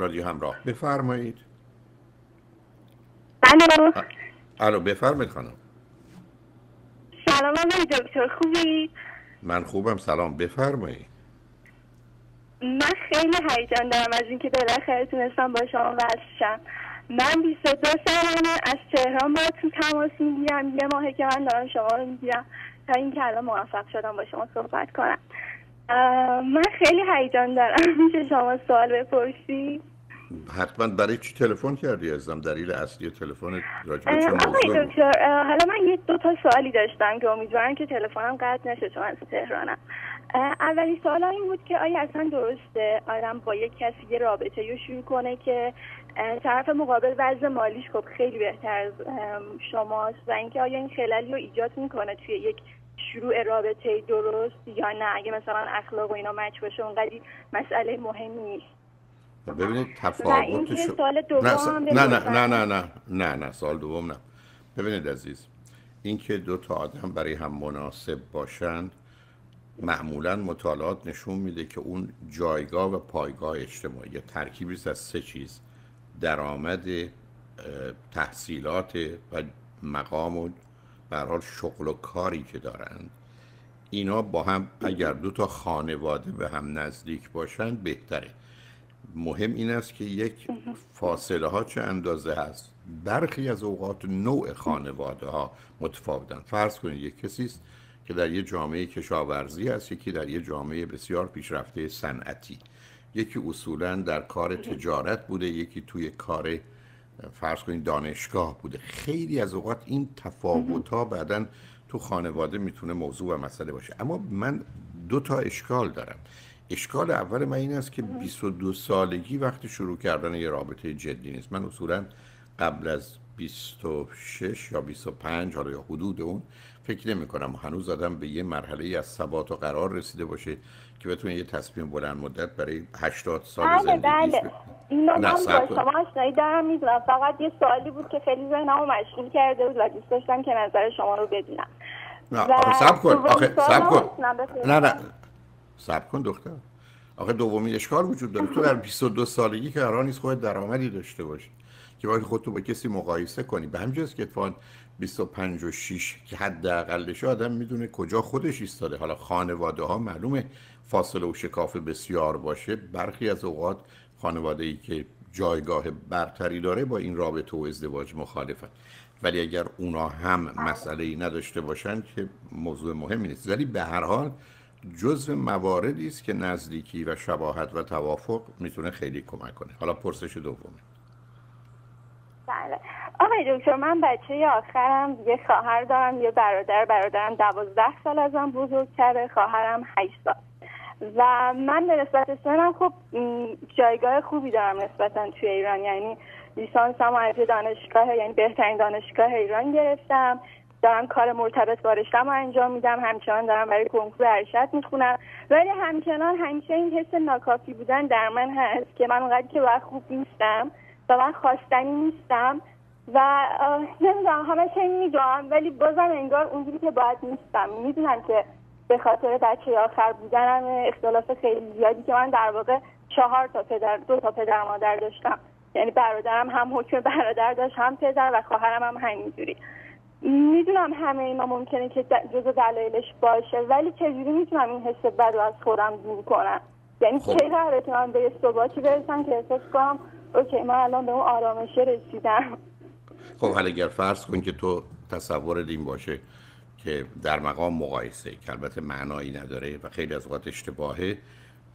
رادیو همراه. بفرمایید. الو الو بفرمایید خانم. سلام آقای دکتر خوبی؟ من خوبم سلام. بفرمایید. من خیلی هیجان دارم از اینکه بالاخره تونستم با شما وصل شم. من 22 سالمه از تهران با تو تماس می‌گیرم. یه ماهه که من دارم شما رو می‌گیرم. تا اینکه الان موفق شدم با شما صحبت کنم. من خیلی هیجان دارم میشه شما سوال بپرسی حتما برای چی تلفن کردی ازم دلیل اصلی تلفن راجع به آقای دکتر حالا من یه دو تا سوالی داشتم که امیدوارم که تلفنم قطع نشه چون از تهرانم. اولی سوال این بود که آیا اصلا درسته آدم با یک کسی یه رابطه رو شروع کنه که طرف مقابل وضع مالیش خب خیلی بهتر از شماست و اینکه آیا این خلالی رو ایجاد می‌کنه توی یک شروع رابطه درست یا نه؟ اگه مثلا اخلاق و اینا مچ باشه اونقدی مسئله مهمی نیست. ببینید تفاوت شو- سوال دوم نه, هم نه نه. نه نه نه نه نه سال دوم نه ببینید عزیز اینکه دو تا آدم برای هم مناسب باشند معمولا مطالعات نشون میده که اون جایگاه و پایگاه اجتماعی یا ترکیبی از سه چیز درآمد تحصیلات و مقام و به شغل و کاری که دارند اینا با هم اگر دو تا خانواده به هم نزدیک باشند بهتره مهم این است که یک فاصله ها چه اندازه هست. برخی از اوقات نوع خانواده ها متفاوتن فرض کنید یک کسی است که در یه جامعه کشاورزی است یکی در یه جامعه بسیار پیشرفته صنعتی. یکی اصولا در کار تجارت بوده یکی توی کار فرض کنید دانشگاه بوده. خیلی از اوقات این تفاوت ها بعدا تو خانواده می‌تونه موضوع و مسئله باشه. اما من دو تا اشکال دارم. اشکال اول من این است که 22 سالگی وقتی شروع کردن یه رابطه جدی نیست. من اصولا قبل از 26 یا 25 حالا یا حدود اون فکر نمی کنم. هنوز آدم به یه مرحله از ثبات و قرار رسیده باشه که بتونه یه تصمیم بلند مدت برای 80 سال بله زندگیش بله. من با صبر کن. شما آشنایی دارم می‌دونم. فقط یه سوالی بود که خیلی ذهنمو مشغول کرده بود و دوست داشتم که نظر شما رو بدونم. نه آخه سب کن. آخه سب کن؟ نه نه. سب کن دختر. آخه دومین اشکال وجود داره. تو در 22 سالگی که قرار نیست خودت درآمدی داشته باشی که باید خودتو با کسی مقایسه کنی. به همین که اتفاقا 25 و 6 که حداقلش آدم می‌دونه کجا خودش ایستاده. حالا خانواده ها معلومه فاصله و شکاف بسیار باشه. برخی از اوقات خانواده ای که جایگاه برتری داره با این رابطه و ازدواج مخالفن. ولی اگر اونا هم مسئله ای نداشته باشن که موضوع مهمی نیست. ولی به هر حال جزء مواردی است که نزدیکی و شباهت و توافق می‌تونه خیلی کمک کنه. حالا پرسش دومه. بله. آقای دکتر من بچه آخرم. یه خواهر دارم یه برادر. برادرم دوازده سال ازم بزرگتره خواهرم هشت سال. و من به نسبت سنم خب جایگاه خوبی دارم نسبتا توی ایران. یعنی لیسانسم از یه دانشگاه یعنی بهترین دانشگاه ایران گرفتم. دارم کار مرتبط با رشتم انجام میدم همچنان دارم برای کنکور ارشد می‌خونم. ولی همچنان همیشه این حس ناکافی بودن در من هست که من اونقدر که باید خوب نیستم و من خواستنی نیستم و نمی‌دونم همش این می‌دونم ولی بازم انگار اونجوری که باید نیستم. می‌دونم که به خاطر بچه آخر بودنم اختلاف خیلی زیادی که من در واقع چهار تا پدر دو تا پدر مادر داشتم. یعنی برادرم هم حکم برادر داشت هم پدر و خواهرم هم همینجوری. می‌دونم همه اینا ممکنه که جزو دلایلش باشه ولی چجوری می‌تونم این حس بد رو از خودم دور کنم؟ یعنی خب. کی قراره بتونم به ثباتی برسم که احساس کنم اوکی من الان به اون آرامشه رسیدم. خب حالا اگر فرض کن که تو تصور این باشه که در مقام مقایسه که البته معنایی نداره و خیلی از اوقات اشتباهه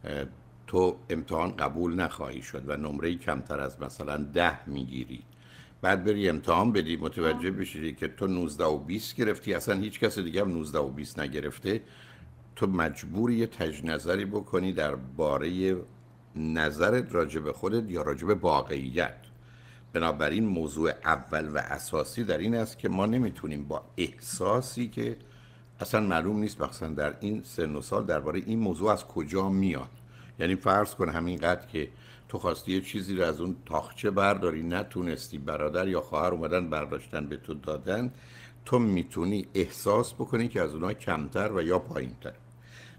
اه، تو امتحان قبول نخواهی شد و نمره کمتر از مثلا ده می‌گیری. بعد بری امتحان بدی متوجه بشی که تو 19 و 20 گرفتی. اصلا هیچ کس دیگه هم 19 و 20 نگرفته. تو مجبوری یه تج نظری بکنی درباره نظرت راجع به خودت یا راجع به واقعیت. بنابراین موضوع اول و اساسی در این است که ما نمی‌تونیم با احساسی که اصلا معلوم نیست مثلا در این سن و سال درباره این موضوع از کجا میاد. یعنی فرض کن همینقدر که تو خواستی یه چیزی رو از اون تاخچه برداری نتونستی برادر یا خواهر اومدن برداشتن به تو دادن تو می‌تونی احساس بکنی که از اونها کمتر و یا پایینتر.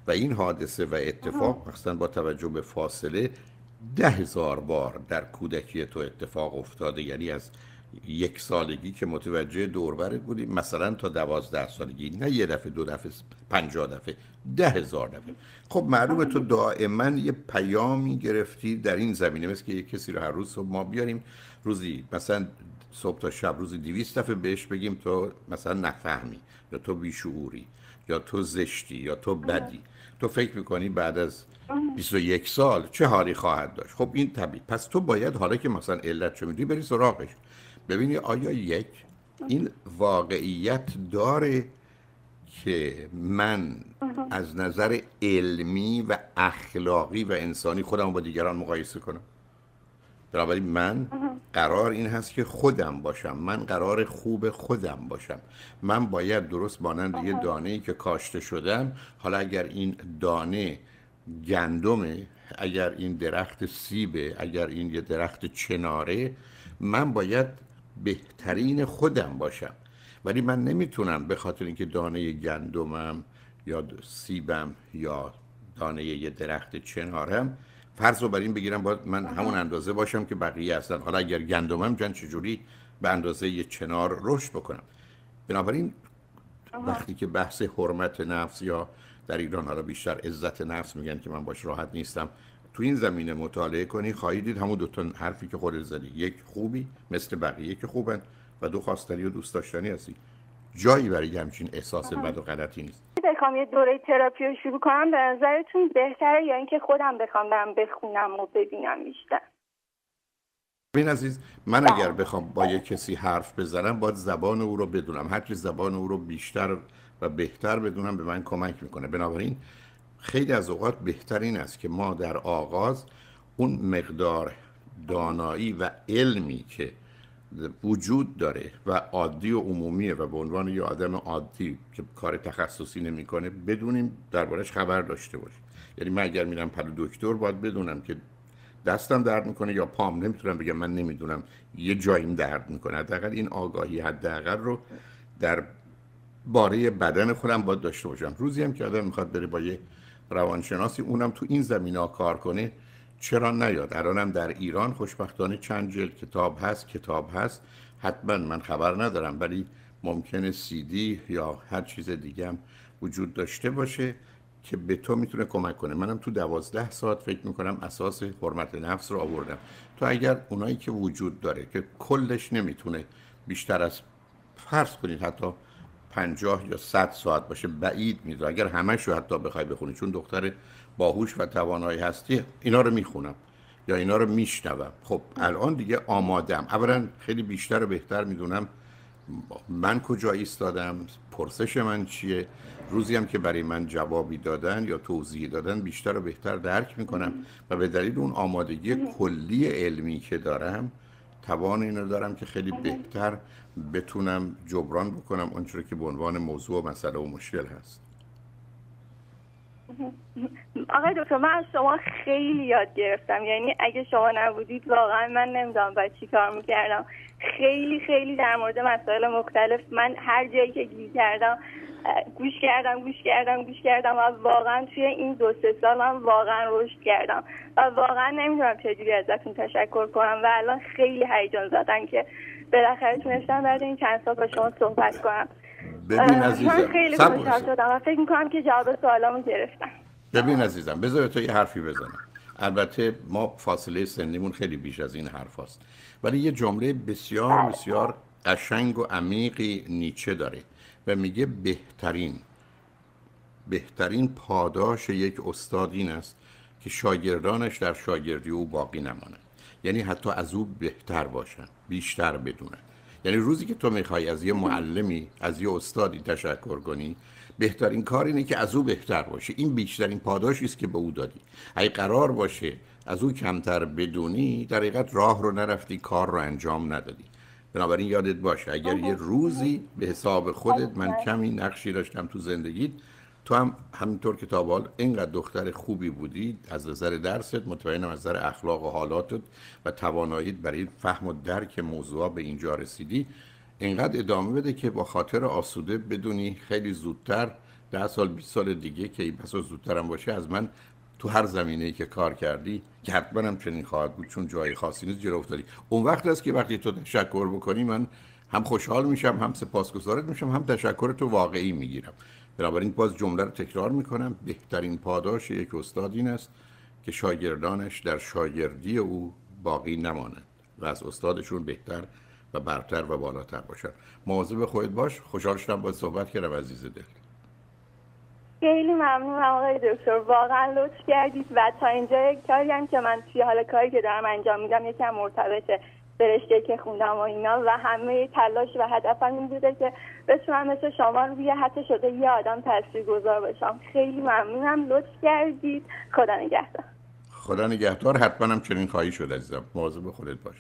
و این حادثه و اتفاق مثلا با توجه به فاصله ده هزار بار در کودکی تو اتفاق افتاده یعنی از یک سالگی که متوجه دوربرت بودی مثلا تا دوازده سالگی نه یه دفعه دو دفعه پنجاه دفعه ده هزار دفعه. خب معلومه تو دائما یه پیامی گرفتی در این زمینه مثل که یه کسی رو هر روز صبح ما بیاریم روزی مثلا صبح تا شب روزی دیویست دفعه بهش بگیم تو مثلا نفهمی یا تو بیشعوری یا تو زشتی یا تو بدی. تو فکر می‌کنی بعد از 21 سال چه حالی خواهد داشت؟ خب این طبیعی. پس تو باید حالا که مثلا علت چه میدی بری سراغش. ببینی آیا یک این واقعیت داره که من از نظر علمی و اخلاقی و انسانی خودم با دیگران مقایسه کنم؟ بنابراین من قرار این هست که خودم باشم. من قرار خوب خودم باشم. من باید درست مانند یه دانه ای که کاشته شدم حالا اگر این دانه گندمه اگر این درخت سیبه اگر این یه درخت چناره من باید بهترین خودم باشم. ولی من نمی‌تونم به خاطر اینکه دانه گندمم یا سیبم یا دانه یه درخت چنارم فرض رو بر این بگیرم باید من همون اندازه باشم که بقیه هستن. حالا اگر گندمم جان چجوری به اندازه یه چنار رشد بکنم؟ بنابراین وقتی که بحث حرمت نفس یا در ایران حالا بیشتر عزت نفس میگن که من باش راحت نیستم تو این زمینه مطالعه کنی خواهید دید همون دو تا حرفی که خودت زدی. یک خوبی مثل بقیه که خوبن و دو خواستنی و دوست داشتنی هستی. جایی برای همچین احساس بد و غلطی نیست. بخوام یه دوره تراپی رو شروع کنم. به نظرتون بهتره یا اینکه خودم بخوام برم بخونم و ببینم بیشتر؟ ببین عزیز من اگر بخوام با یه کسی حرف بزنم باید زبان او رو بدونم. هرچی زبان او رو بیشتر و بهتر بدونم به من کمک می‌کنه. بنابراین خیلی از اوقات بهترین است که ما در آغاز اون مقدار دانایی و علمی که وجود داره و عادی و عمومیه و به عنوان یه آدم عادی که کار تخصصی نمی‌کنه بدونیم دربارش خبر داشته باشیم. یعنی من اگر میرم پلو دکتر باید بدونم که دستم درد می‌کنه یا پام نمی‌تونم بگم من نمی‌دونم یه جاییم درد می‌کنه. حداقل این آگاهی حداقل رو در باره بدن خودم باید داشته باشم. روزی هم که آدم می‌خواد بره با یه روانشناسی اونم تو این زمینه کار کنه چرا نیاد؟ الانم در ایران خوشبختانه چند جلد کتاب هست کتاب هست. حتما من خبر ندارم ولی ممکنه سی دی یا هر چیز دیگه هم وجود داشته باشه که به تو می‌تونه کمک کنه. منم تو دوازده ساعت فکر می‌کنم اساس حرمت نفس رو آوردم. تو اگر اونایی که وجود داره که کلش نمی‌تونه بیشتر از فرض کنید حتی پنجاه یا صد ساعت باشه بعید می‌دونه اگر همش رو حتی بخوای بخونی چون دختر باهوش و توانایی هستی اینا رو می‌خونم یا اینا رو میشنوم. خب الان دیگه آمادم اولا خیلی بیشتر و بهتر می‌دونم من کجا ایستادم پرسش من چیه؟ روزی هم که برای من جوابی دادن یا توضیح دادن بیشتر و بهتر درک می‌کنم و به دلیل اون آمادگی کلی علمی که دارم توان اینو دارم که خیلی بهتر بتونم جبران بکنم اونچه که به عنوان موضوع و مسئله و مشکل هست. آقای دکتر من از شما خیلی یاد گرفتم. یعنی اگه شما نبودید واقعا من نمی‌دونم باید چی کار می‌کردم. خیلی خیلی در مورد مسائل مختلف من هر جایی که گیر کردم گوش کردم گوش کردم گوش کردم و واقعا توی این دو سه سال من واقعا رشد کردم و واقعا نمی‌دونم چجوری ازتون تشکر کنم و الان خیلی هیجان زدن که بالاخره تونستم بعد این چند سال با شما صحبت کنم. ببین عزیزم من خیلی خوشحال شدم و فکر می‌کنم که جواب سوالامو گرفتم. ببین عزیزم بذار تو یه حرفی بزنم. البته ما فاصله سنیمون خیلی بیش از این حرف هست. ولی یه جمله بسیار. بسیار قشنگ و عمیقی نیچه داره و میگه بهترین بهترین پاداش یک استاد این است که شاگردانش در شاگردی او باقی نمانند یعنی حتی از او بهتر باشن بیشتر بدونن. یعنی روزی که تو می‌خوای از یه معلمی از یه استادی تشکر کنی بهترین کار اینه که از او بهتر باشه این بیشترین پاداشی است که به او دادی. اگه قرار باشه از او کمتر بدونی در حقیقت راه رو نرفتی کار رو انجام ندادی. بنابراین یادت باشه اگر یه روزی به حساب خودت من کمی نقشی داشتم تو زندگیت تو هم همینطور که تا اینقدر دختر خوبی بودی از نظر درست مطمئنم از نظر اخلاق و حالاتت و تواناییت برای فهم و درک موضوع به اینجا رسیدی اینقدر ادامه بده که با خاطر آسوده بدونی خیلی زودتر ده سال 20 سال دیگه که این پس زودتر هم باشه از من تو هر زمینه ای که کار کردی که حتما هم چنین خواهد بود چون جای خاصی نیست جلو افتادی. اون وقت است که وقتی تو تشکر بکنی من هم خوشحال میشم هم سپاسگزارت میشم هم تشکر تو واقعی می‌گیرم. بنابراین باز جمله رو تکرار می‌کنم. بهترین پاداش یک استاد این است که شاگردانش در شاگردی او باقی نمانند و از استادشون بهتر و برتر و بالاتر باشن مواظب خودت باش. خوشحال شدم با صحبت کردم عزیز دل. خیلی ممنونم آقای دکتر. واقعا لطف کردید و تا اینجا کاری هم که من توی حال کاری که دارم انجام میدم یکم مرتبطه برشته که خوندم و اینا و همه تلاش و هدفم این بوده که بتونم مثل شما روی حتی شده یه آدم تاثیر گذار باشم. خیلی ممنونم. لطف کردید. خدا نگهدار. خدا نگهدار. حتما هم چنین خواهی شد عزیزم. مواظب خودت باش.